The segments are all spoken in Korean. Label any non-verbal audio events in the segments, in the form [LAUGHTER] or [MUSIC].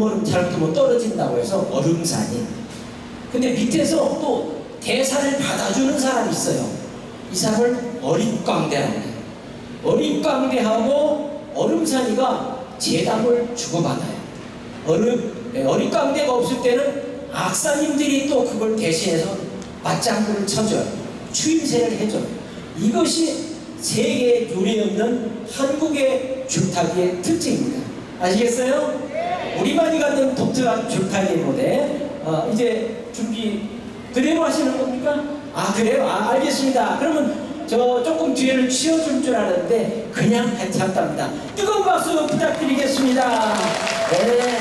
얼음 잘못하면 떨어진다고 해서 얼음산이. 근데 밑에서 또 대사를 받아주는 사람이 있어요. 이 사람을 어립광대라고 해요. 어립광대하고 얼음산이가 재담을 주고받아요. 얼음, 네, 어립광대가 없을 때는 악사님들이 또 그걸 대신해서 맞장구를 쳐줘요. 추임새를 해줘요. 이것이 세계 요리 없는 한국의 줄타기의 특징입니다. 아시겠어요? 우리만이 갖는 독특한 줄타기 무대. 어, 이제 준비 그대로 하시는 겁니까? 아 그래요? 아 알겠습니다. 그러면 저 조금 뒤에를 치워줄 줄 알았는데 그냥 괜찮답니다. 뜨거운 박수 부탁드리겠습니다. 네. 네,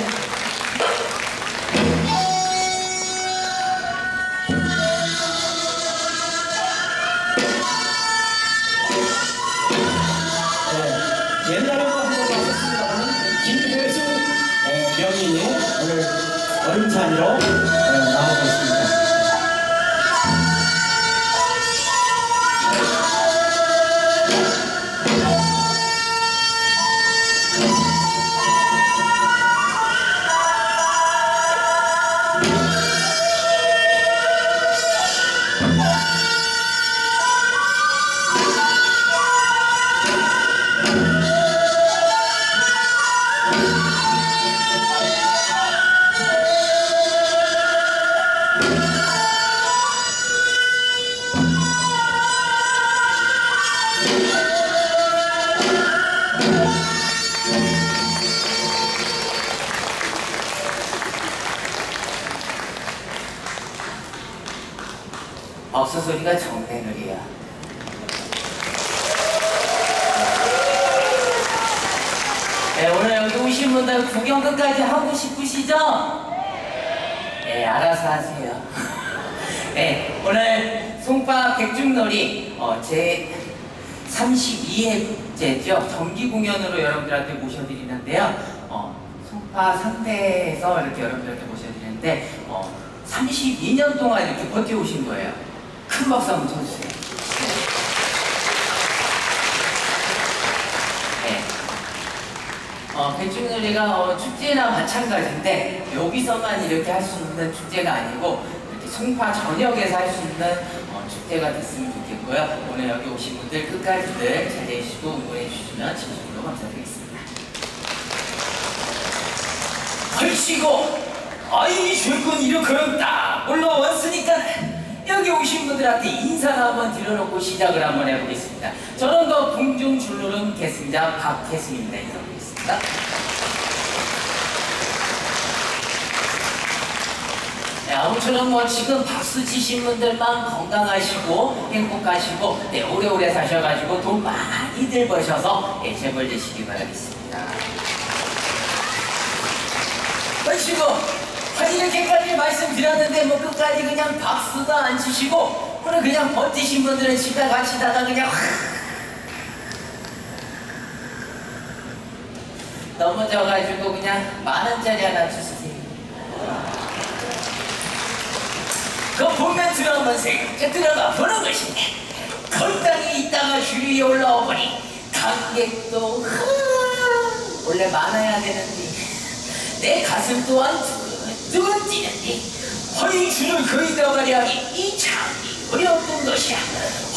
분들 구경 끝까지 하고 싶으시죠? 네, 알아서 하세요. [LAUGHS] 네, 오늘 송파 백중놀이 어, 제 32회째죠. 정기 공연으로 여러분들한테 모셔드리는데요. 어, 송파 상대에서 이렇게 여러분들한테 모셔드리는데 어, 32년 동안 이렇게 버텨오신 거예요. 큰 박수 한번 쳐주세요. 네. 어, 백중놀이가 어, 축제나 마찬가지인데 여기서만 이렇게 할 수 있는 축제가 아니고 이렇게 송파 전역에서 할 수 있는 어, 축제가 됐으면 좋겠고요. 오늘 여기 오신 분들 끝까지들 자리해주시고 응원해 주시면 진심으로 감사드리겠습니다. 걸치고 아이 최근 이렇게 딱 올라왔으니까 여기 오신 분들한테 인사를 한번 드려놓고 시작을 한번 해보겠습니다. 저는 더 궁중 줄누른 계승자 박계승입니다. 인사드리겠습니다. 네, 아무쪼록 뭐 지금 박수 치신 분들만 건강하시고 행복하시고 네, 오래오래 사셔가지고 돈 많이들 버셔서 네, 재벌 되시기 바라겠습니다. 그리고 아, 이렇게까지 말씀드렸는데 뭐 끝까지 그냥 박수도 안 치시고 오늘 그냥 버티신 분들은 집에 가시다가 그냥 확 넘어져가지고 그냥 만 원짜리 하나 주세요. 그 보면 들어오면 생각 들어가 보는 것인데 건당이 있다가 주위에 올라와 보니 관객도 하 원래 많아야 되는데 내 가슴 또한 두근두근 뛰는데 허리 줄을 그이다가랴니 이 장이 어려운 것이야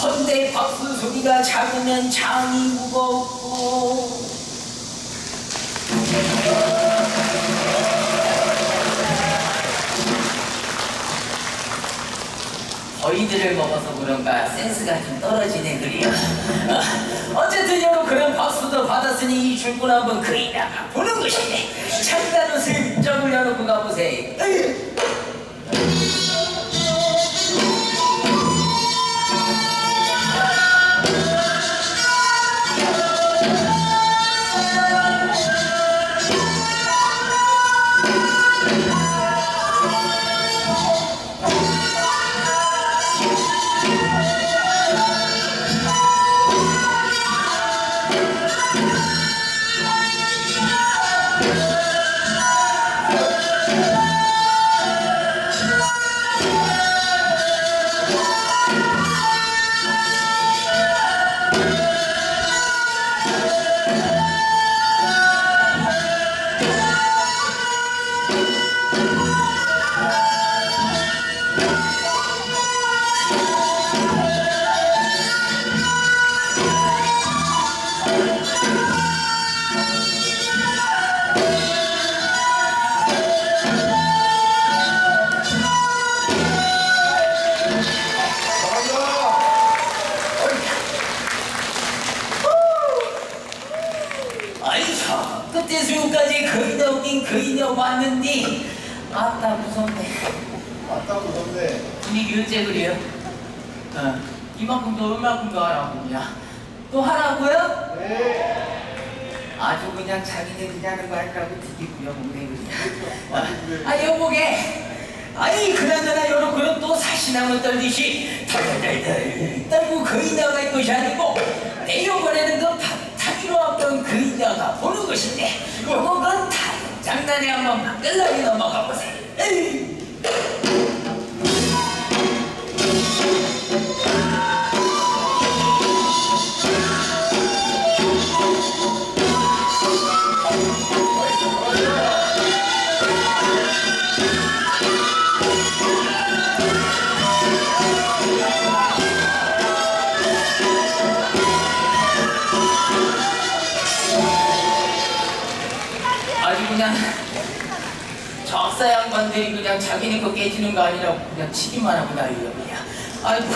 헌데 박수 소리가 작으면 장이 무겁고 어이들을 먹어서 그런가 센스가 좀 떨어지네 그리요 어, [LAUGHS] 어쨌든 여러 그런 박수도 받았으니 이 줄곧 한번 그이다가 보는 것이네. 창단을 슬쩍 올려놓고 가보세요 더 하라고요? 또 하라고요? 네. 아주 그냥 자기네 그냥 거 할까고 되겠고요 목내 그냥 아, 맞는데. 아 여보게 아니 그나저나 여러 그런 또 사시나무 떨듯이 덜덜덜 떨고 거의 나갈 것이 아니고 내 요번에는 그 타기로 왔던 나가 보는 것인데 요건 다 장난에 한번 막걸라게 넘어가 보세요 에이. 그냥 적사 양반들이 그냥 자기네 거 깨지는 거 아니라고 그냥 치기만 하고 난리야 그냥 아이고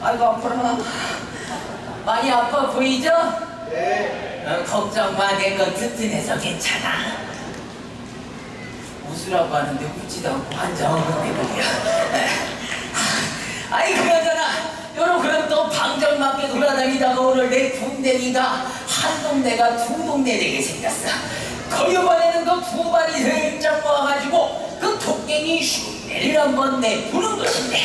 아이고 아파라 많이 아파 보이죠? 네. 어, 걱정 마, 내건 튼튼해서 괜찮아. 웃으라고 하는데 웃지도 않고 환장하는데 그냥. 아이 그러잖아. 여러 그럼 또 방정 맞게 돌아다니다가 오늘 내 군대리가 한 동네가 두 동네 되게 생겼어. 그 이번에는 그두 발이 슬쩍 모아가지고 그 토끼니 슈내를 한번 내부는 것인데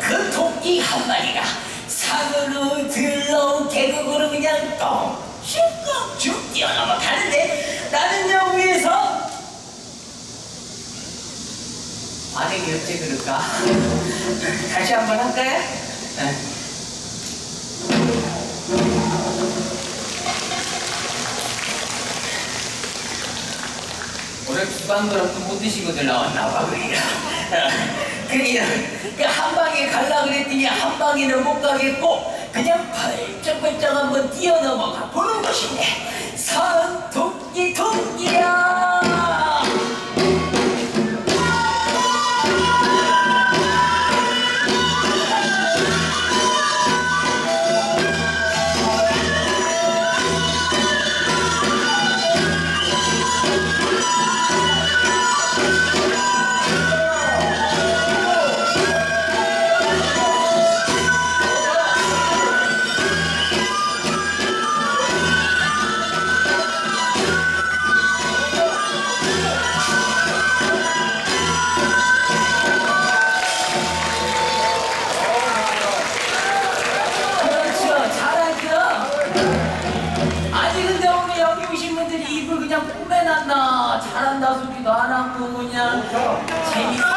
그 토끼 한 마리가 산으로 들러 계곡으로 그냥 똥 슉쭉 뛰어넘어 가는데 나는요 위에서 반응이 어째 그럴까? [LAUGHS] 다시 한번 할까요? 네. 오늘 주방그릇도 못 드시고들 나왔나 봐 그냥 그냥 그한 방에 갈라 그랬더니 한 방에는 못 가겠고 그냥 벌쩍벌쩍 한번 뛰어넘어가 보는 것인데 산 토끼 토끼야 뽐내놨나 잘한다 소리도 안 하고 그냥 재밌어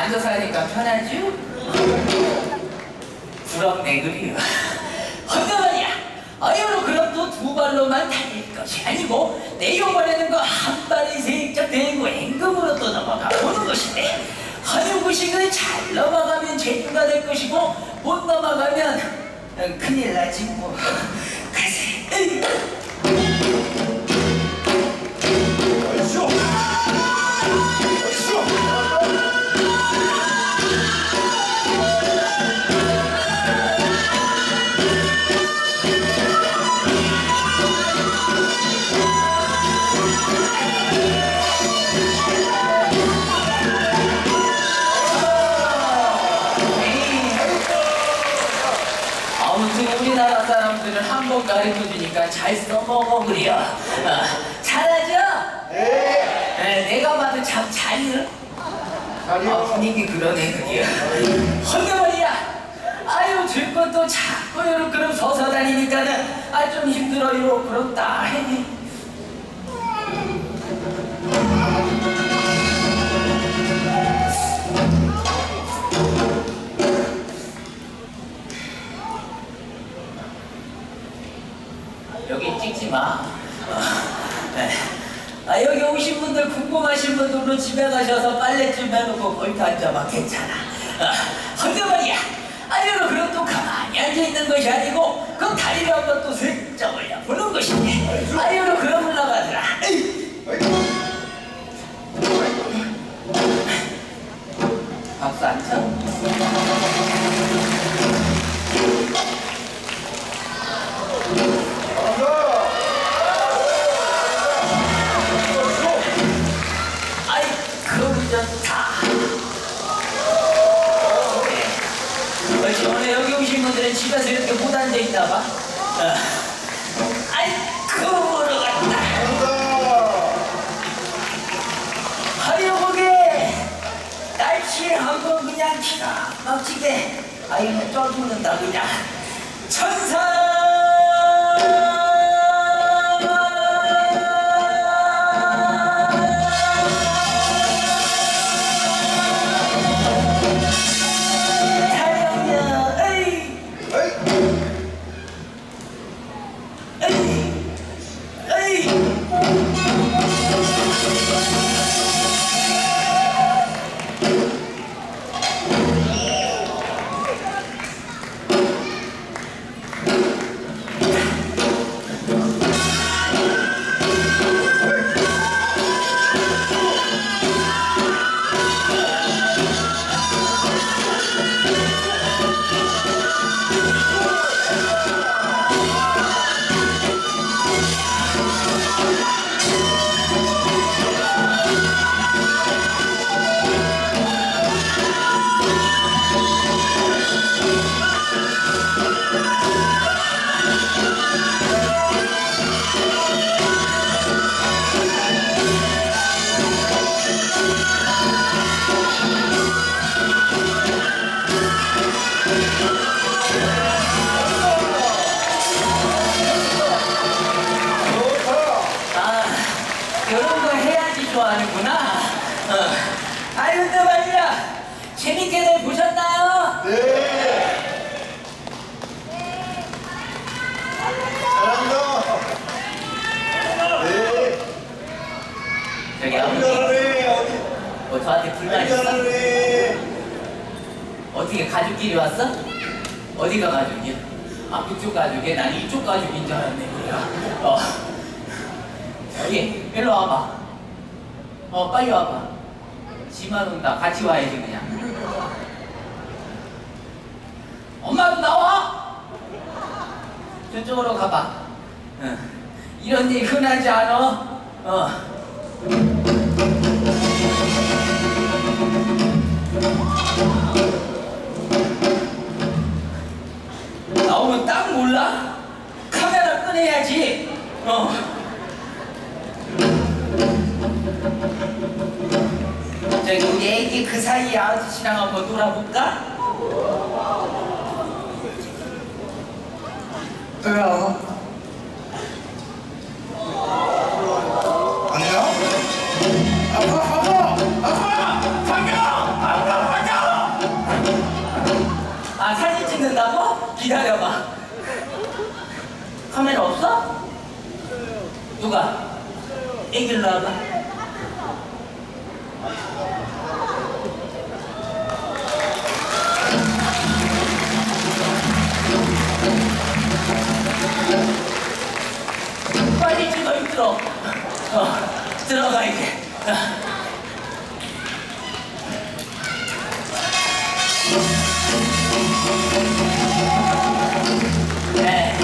앉아서 하니까 편하죠? 부럽네 그리요. 헌가만이야 어여로 그럼 또두 발로만 달릴 것이 아니고 내 요번에는 그한 발이 슬쩍 대고 앵금으로 또 넘어가 보는 것인데 허유구식을 잘 넘어가면 재주가 될 것이고 못 넘어가면 어, 큰일 나지 뭐. [LAUGHS] 가세 가르쳐 주니까 잘 써먹어 그려 어, 잘하죠? 네. 에, 내가 봐도 참 잘해 아, 자리요. 분위기 그러네 그게 헌데 말이야 아유 들 것도 자꾸 그럼 서서 다니니까는 아 좀 힘들어요 그럼 다 마. 어, 에. 아 여기 오신 분들 궁금하신 분들로 집에 가셔서 빨래 좀 해놓고 거기 앉아봐. 괜찮아. 어, 근데 말이야. 아니로 그럼 또 가만히 앉아있는 것이 아니고 그 다리를 한번 또 슬쩍 올려. 보는 것인데 아니로 그럼 올라가더라. 박수 안 쳐? 다 네. 어찌 오늘 여기 오신 분들은 집에서 이렇게 못 앉아있나 봐. 어. 아이 그거로 갔다. 하여 보게. 날씨 한번 그냥 기가 막히게. 아이고 쪄 죽는다 그냥. 천사 어떻게 가족끼리 왔어? 어디가 가족이야? 아, 그쪽 가족이야? 난 이쪽 가족인 줄 알았네, 우리가. 어. 여기, 일로 와봐. 어, 빨리 와봐. 지만 온다. 같이 와야지, 그냥. 엄마도 나와! 저쪽으로 가봐. 응. 이런 일 흔하지 않아? 어. 사이에 아저씨랑 한번 놀아볼까? 당겨. 아 사진 찍는다고? 기다려봐. 카메라 없어? 누가? 애기를 나와봐. 빨리 찍어 힘들어. 어, 들어가 이제. 어. 네.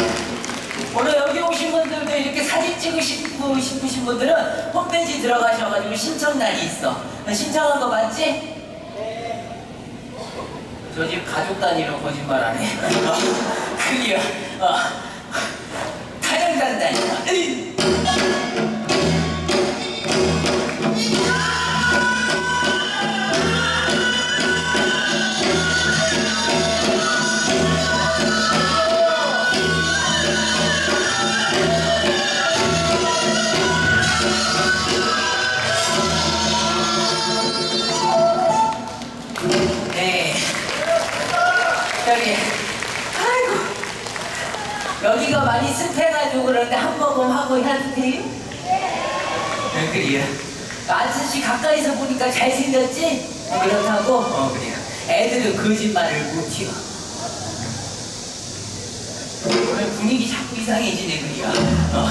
오늘 여기 오신 분들도 이렇게 사진 찍으시고 싶으신 분들은 홈페이지 들어가셔가지고 신청란이 있어. 신청한 거 맞지? 저 집 가족 단위로 거짓말 안 해. 어, 그게요. 어. 타령단다니 여기가 많이 습해가지고 그런데 한 모금 하고 돼요? 네, 그래요. 아저씨 가까이서 보니까 잘생겼지? 어, 그렇다고? 어 그래요 애들은 거짓말을 못해요 분위기 자꾸 이상해지네 그리야 어.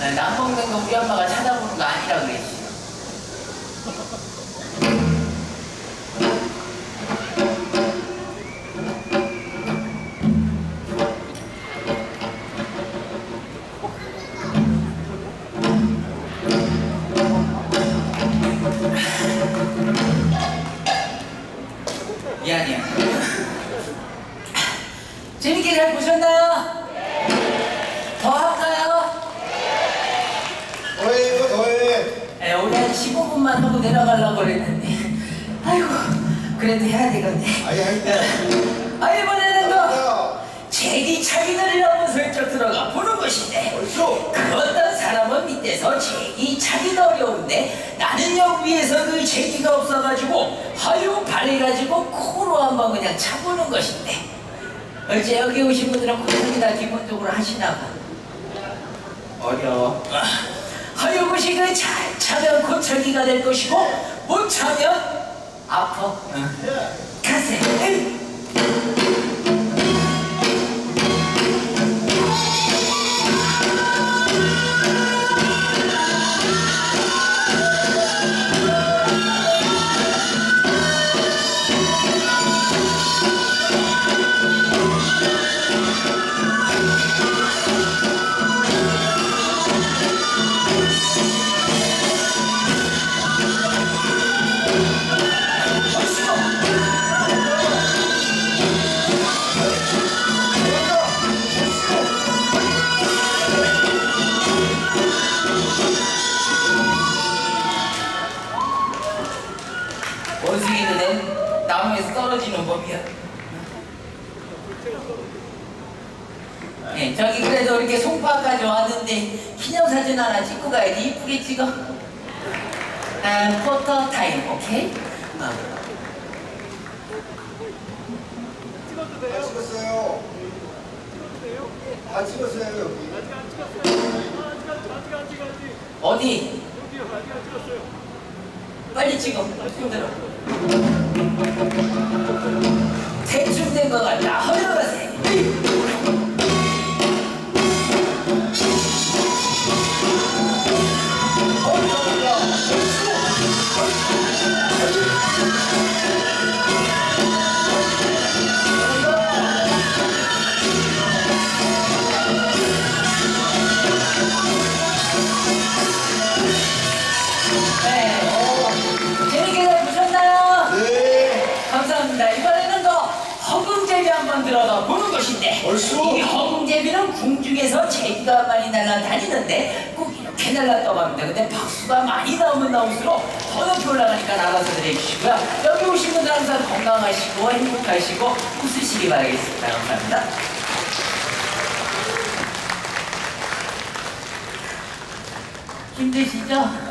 아, 남 먹는 거 우리 엄마가 찾아보는 거 아니라 그랬지 재밌게 잘 보셨나요? 더 할까요? 더해 이거 더해. 에, 우리 한 15분만 하고 내려가려고 그랬는데. 아이고 그래도 해야 되겠네. 아니 할때 아 이번에는 또야 제기 차기들이라고 슬쩍 들어가 보는 것인데. 그 어떤 사람은 밑에서 제기 차기도 어려운데 나는요 위에서 그 제기가 없어가지고 하유 발해가지고 코로 한번 그냥 차보는 것인데 어째 여기 오신 분들은 고통이 다 기본적으로 하시나 봐. 어려워 것이 그잘 차면 고철기가 될 것이고 못 차면 아파. 가세 내 나무에서 떨어지는 법이야. 네, 저기 그래도 이렇게 송파까지 왔는데 기념사진 하나 찍고 가야지 이쁘게 찍어. 아, 포토 타임, 오케이? 어. 다 찍었어요 다 찍었어요 여기 어디? 빨리 찍어. 힘들어. 비가 많이 날아다니는데 꼭 이렇게 날아떠갑니다. 근데 박수가 많이 나오면 나올수록 더 높이 올라가니까 나가서 들어주시고요. 여기 오신 분들 항상 건강하시고 행복하시고 웃으시기 바라겠습니다. 감사합니다. 힘드시죠?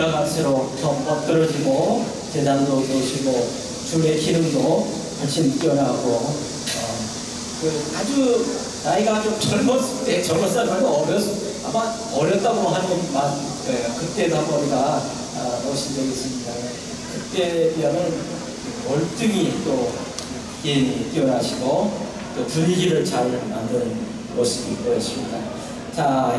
흘러갈수록 더 멋들어지고 재단도 좋으시고 줄의 기름도 훨씬 뛰어나고 어, 그 아주 나이가 좀 젊었을 때 젊었을 때 말고 어렸 아마 어렸다고 하는 말 네, 그때다 보니까 아, 오신 적이 있습니다. 그때 비하면 월등히 또 기인이 뛰어나시고 또 분위기를 잘 만드는 모습이 보였습니다. 자,